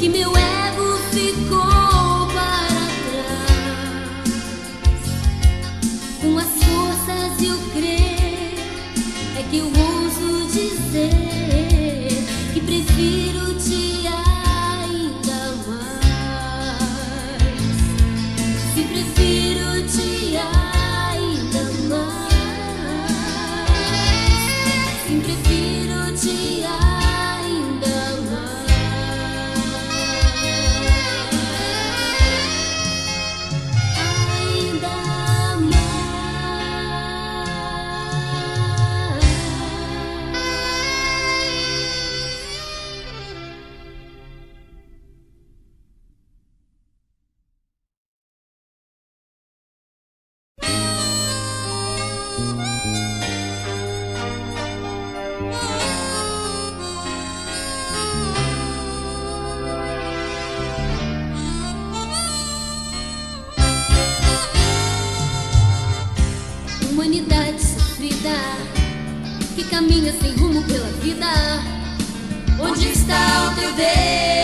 que meu que caminha sem rumo pela vida. Onde está o teu Deus?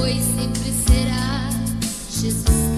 Foi sempre será. Jesus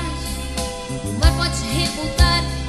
soprar, o mar pode revoltar.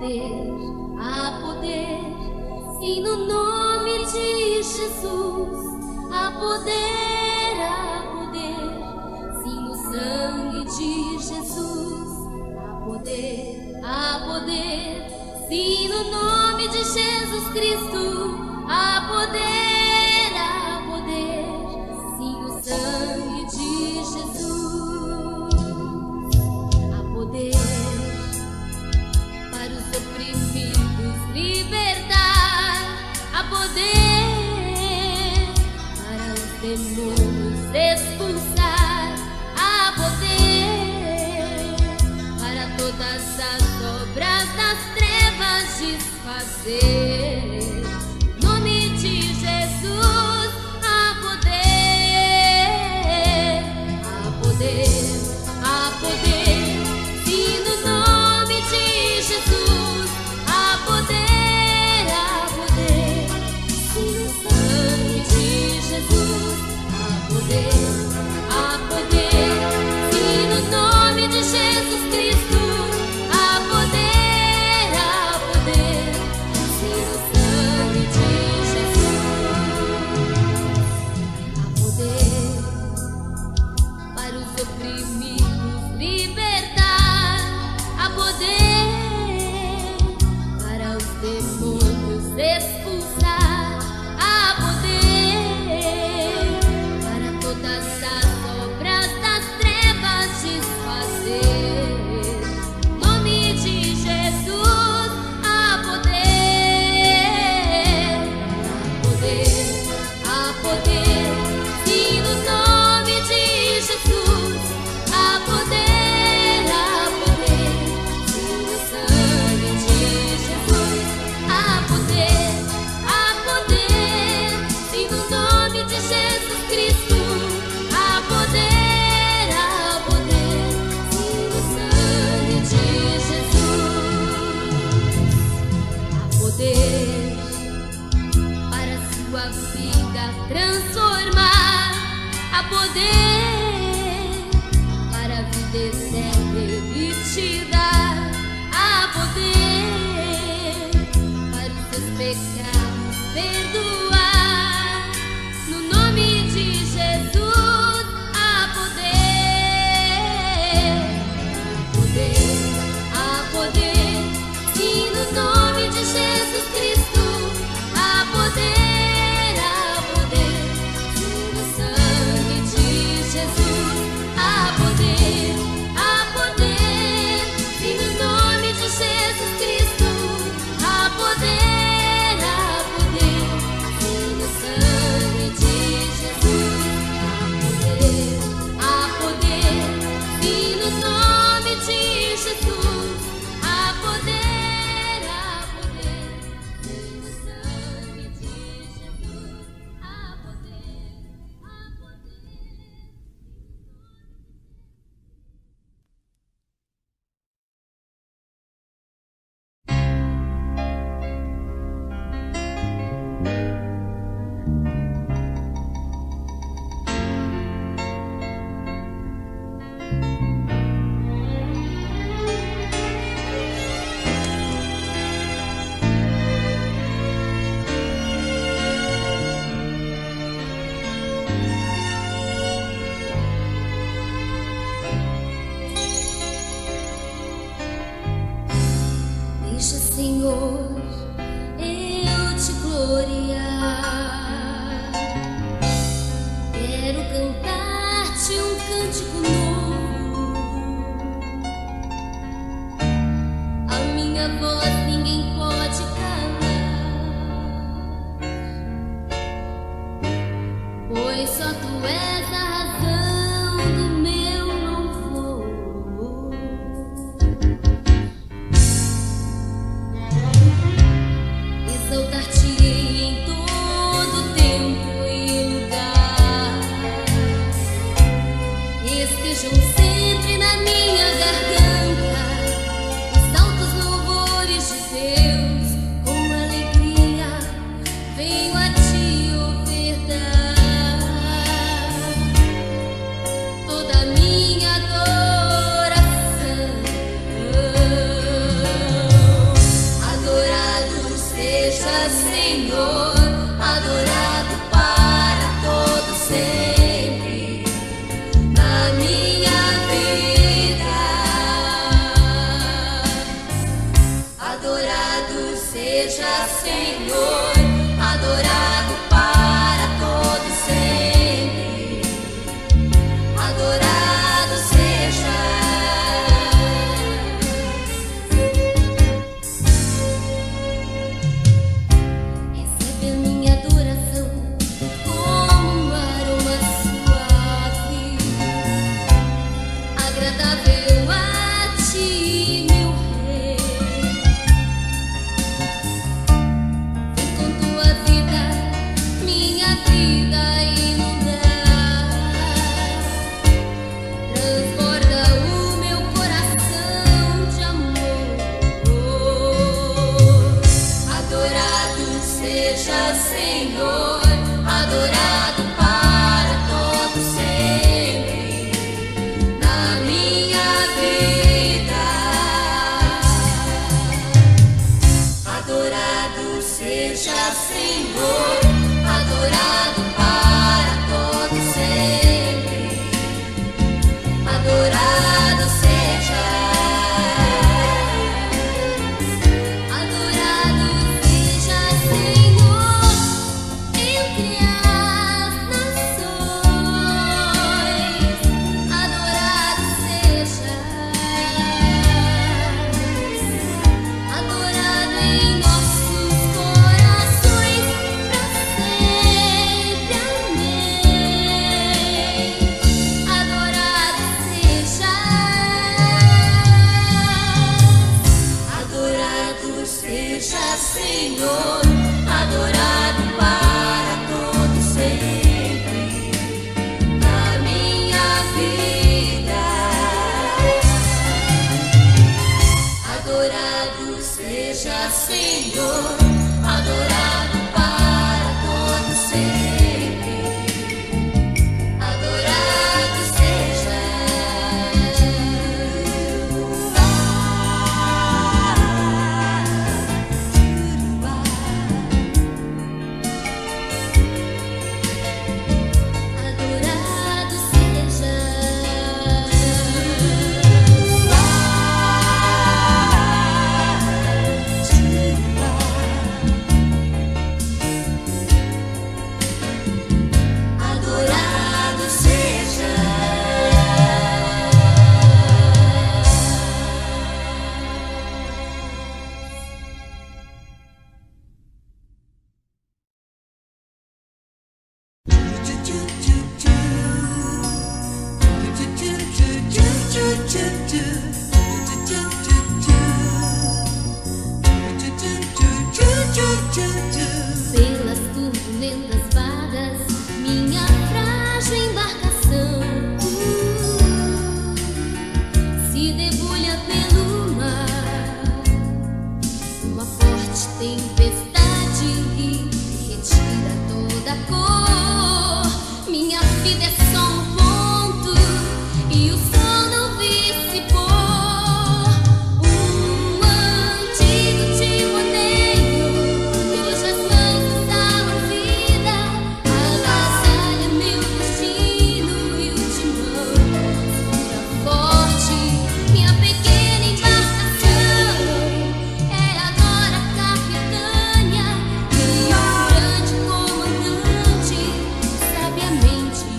poder, há poder, sim, no nome de Jesus, há poder, há poder, sim, no sangue de Jesus, há poder, há poder, sim, no nome de Jesus Cristo, há poder. podemos expulsar a poder para todas as obras das trevas desfazer.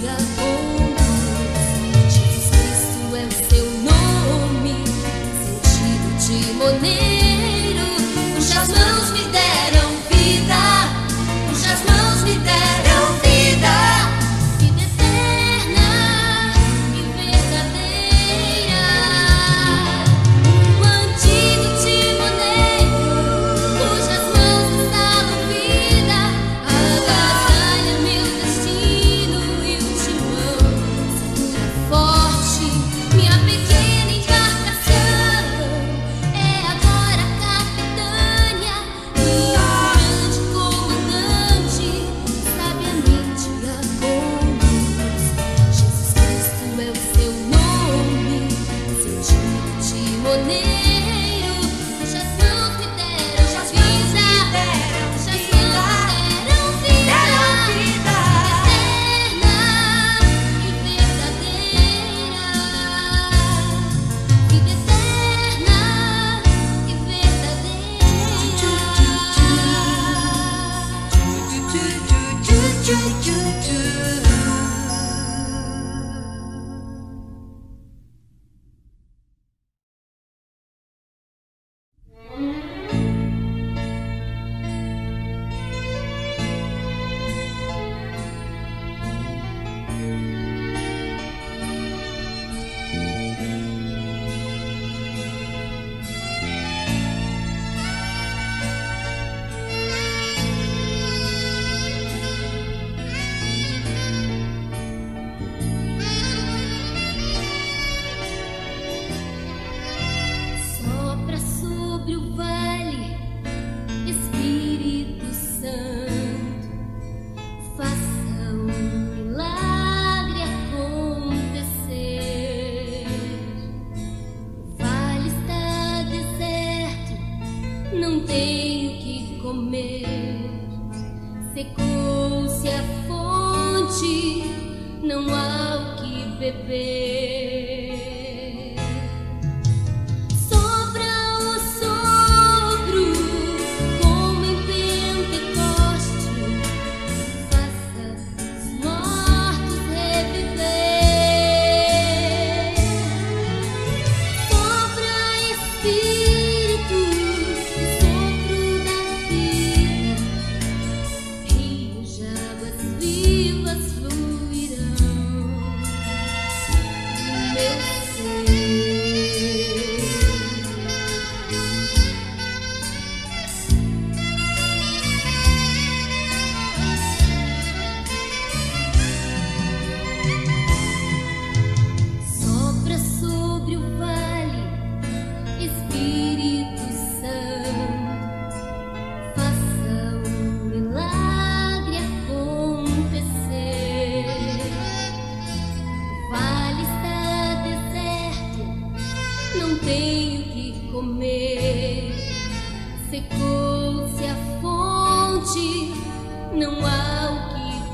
Não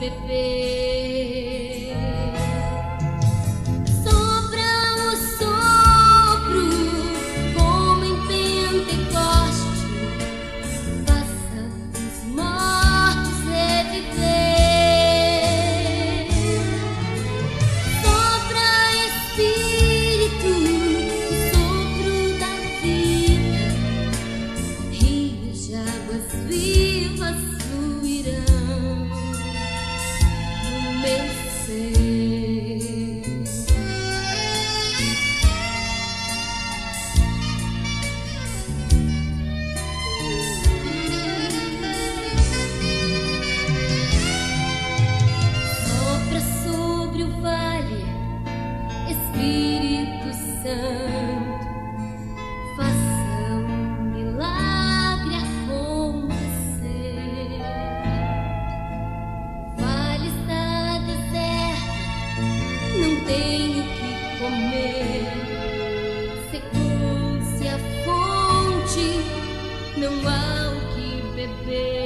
o não há o que beber.